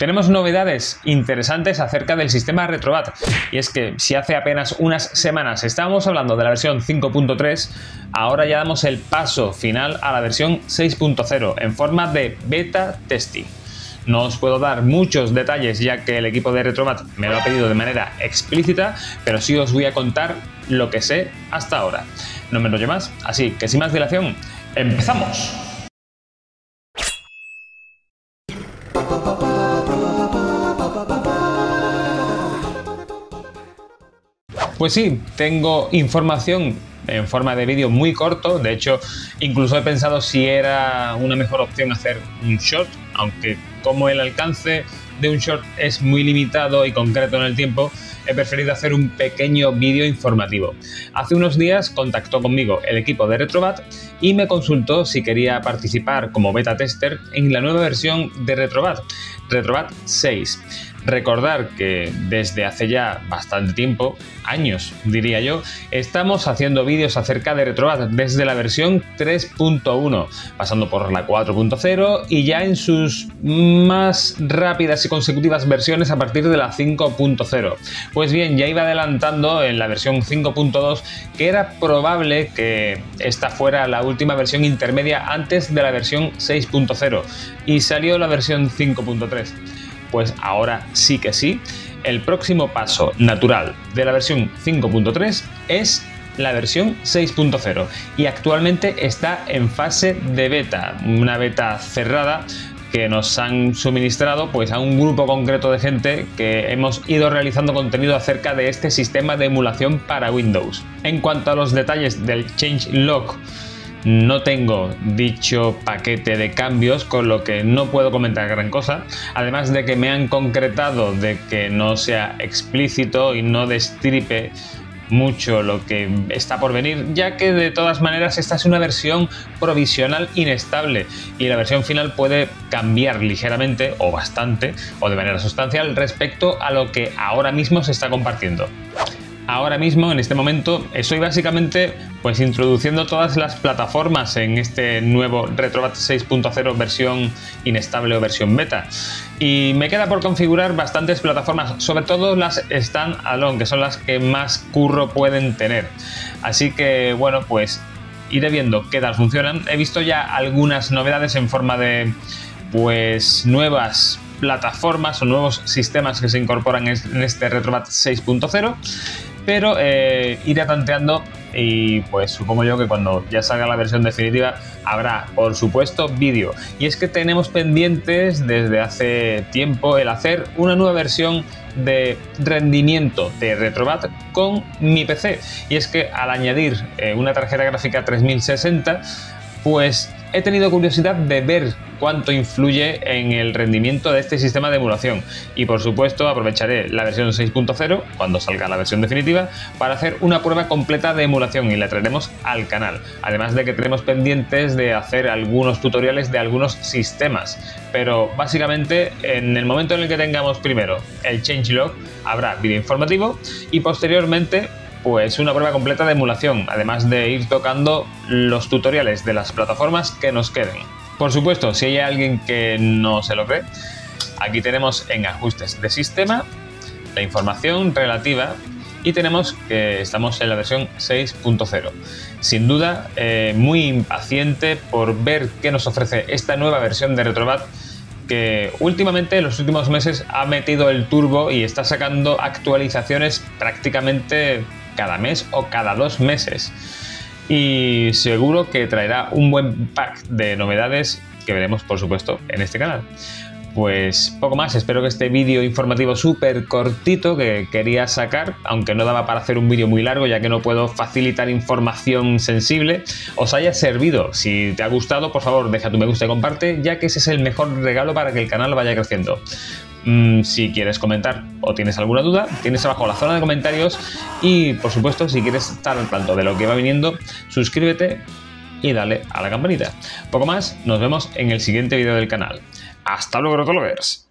Tenemos novedades interesantes acerca del sistema Retrobat y es que si hace apenas unas semanas estábamos hablando de la versión 5.3, ahora ya damos el paso final a la versión 6.0 en forma de beta testing. No os puedo dar muchos detalles ya que el equipo de Retrobat me lo ha pedido de manera explícita, pero sí os voy a contar lo que sé hasta ahora. No me enrollo más, así que sin más dilación, ¡empezamos! Pues sí, tengo información en forma de vídeo muy corto. De hecho, incluso he pensado si era una mejor opción hacer un short, aunque como el alcance de un short es muy limitado y concreto en el tiempo, he preferido hacer un pequeño vídeo informativo. Hace unos días contactó conmigo el equipo de Retrobat y me consultó si quería participar como beta tester en la nueva versión de Retrobat, Retrobat 6. Recordar que desde hace ya bastante tiempo, años diría yo, estamos haciendo vídeos acerca de Retrobat desde la versión 3.1, pasando por la 4.0 y ya en sus más rápidas y consecutivas versiones a partir de la 5.0. Pues bien, ya iba adelantando en la versión 5.2 que era probable que esta fuera la última versión intermedia antes de la versión 6.0 y salió la versión 5.3 pues ahora sí que sí. El próximo paso natural de la versión 5.3 es la versión 6.0 y actualmente está en fase de beta, una beta cerrada que nos han suministrado pues a un grupo concreto de gente que hemos ido realizando contenido acerca de este sistema de emulación para Windows. En cuanto a los detalles del changelog no tengo dicho paquete de cambios, con lo que no puedo comentar gran cosa. Además de que me han concretado de que no sea explícito y no destripe mucho lo que está por venir, ya que de todas maneras esta es una versión provisional inestable y la versión final puede cambiar ligeramente o bastante o de manera sustancial respecto a lo que ahora mismo se está compartiendo ahora mismo, en este momento, estoy básicamente pues introduciendo todas las plataformas en este nuevo Retrobat 6.0 versión inestable o versión beta. Y me queda por configurar bastantes plataformas, sobre todo las standalone, que son las que más curro pueden tener. Así que, bueno, pues iré viendo qué tal funcionan. He visto ya algunas novedades en forma de pues nuevas plataformas o nuevos sistemas que se incorporan en este Retrobat 6.0 pero eh, iré tanteando y pues supongo yo que cuando ya salga la versión definitiva habrá por supuesto vídeo. Y es que tenemos pendientes desde hace tiempo el hacer una nueva versión de rendimiento de Retrobat con mi PC y es que al añadir eh, una tarjeta gráfica 3060 pues he tenido curiosidad de ver cuánto influye en el rendimiento de este sistema de emulación. Y por supuesto aprovecharé la versión 6.0 cuando salga la versión definitiva para hacer una prueba completa de emulación y la traeremos al canal. Además de que tenemos pendientes de hacer algunos tutoriales de algunos sistemas. Pero básicamente en el momento en el que tengamos primero el changelog habrá vídeo informativo y posteriormente pues una prueba completa de emulación, además de ir tocando los tutoriales de las plataformas que nos queden. Por supuesto, si hay alguien que no se lo cree, aquí tenemos en ajustes de sistema la información relativa y tenemos que estamos en la versión 6.0. Sin duda, eh, muy impaciente por ver qué nos ofrece esta nueva versión de Retrobat que últimamente en los últimos meses ha metido el turbo y está sacando actualizaciones prácticamente cada mes o cada dos meses. Y seguro que traerá un buen pack de novedades que veremos, por supuesto, en este canal. Pues poco más, espero que este vídeo informativo súper cortito que quería sacar, aunque no daba para hacer un vídeo muy largo ya que no puedo facilitar información sensible, os haya servido. Si te ha gustado, por favor deja tu me gusta y comparte, ya que ese es el mejor regalo para que el canal vaya creciendo. Mm, si quieres comentar o tienes alguna duda, tienes abajo la zona de comentarios y por supuesto si quieres estar al tanto de lo que va viniendo, suscríbete y dale a la campanita. Poco más, nos vemos en el siguiente vídeo del canal. Hasta luego, Rotologers.